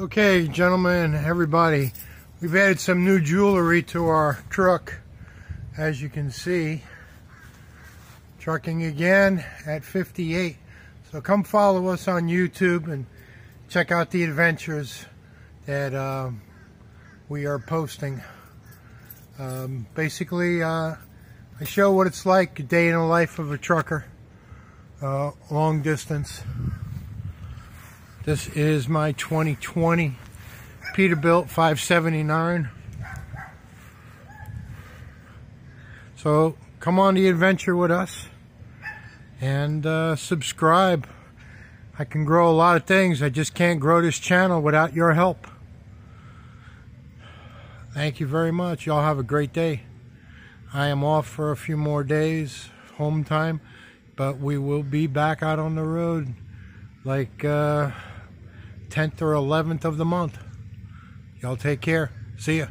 Okay, gentlemen, everybody, we've added some new jewelry to our truck, as you can see. Trucking again at 58. So come follow us on YouTube and check out the adventures that uh, we are posting. Um, basically, uh, I show what it's like a day in the life of a trucker, uh, long distance. This is my 2020 Peterbilt 579. So come on the adventure with us and uh, subscribe. I can grow a lot of things. I just can't grow this channel without your help. Thank you very much. Y'all have a great day. I am off for a few more days, home time, but we will be back out on the road like uh, 10th or 11th of the month. Y'all take care. See ya.